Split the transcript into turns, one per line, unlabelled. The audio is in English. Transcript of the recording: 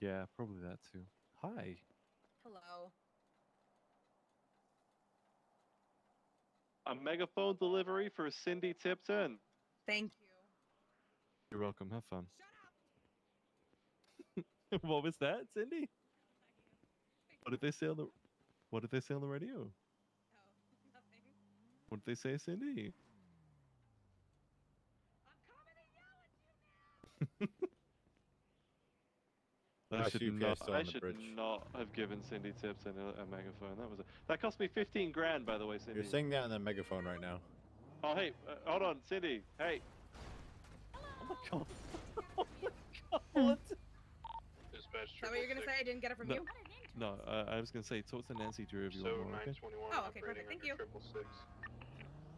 Yeah, probably that too. Hi.
Hello.
A megaphone delivery for Cindy Tipton.
Thank you.
You're welcome. Have fun. Shut up. what was that, Cindy? What did they say on the What did they say on the radio?
Oh, nothing.
What did they say, Cindy?
I'm coming to yell at you now.
That
Nice
should
UPS
not.
still
I
the
should
bridge.
not have given Cindy Tipton a, a megaphone. That was a, that cost me 15 grand, by the way, Cindy.
You're saying that on the megaphone right now.
Oh, hey, uh, hold on, Cindy. Hey,
Oh my god. oh my god.
Dispatch
Is that what you're gonna say? I didn't get it from
No.
you.
No, uh, I was gonna say talk to Nancy Drew if you
So
want more. Okay?
921
Oh, okay, perfect, thank you.
triple six.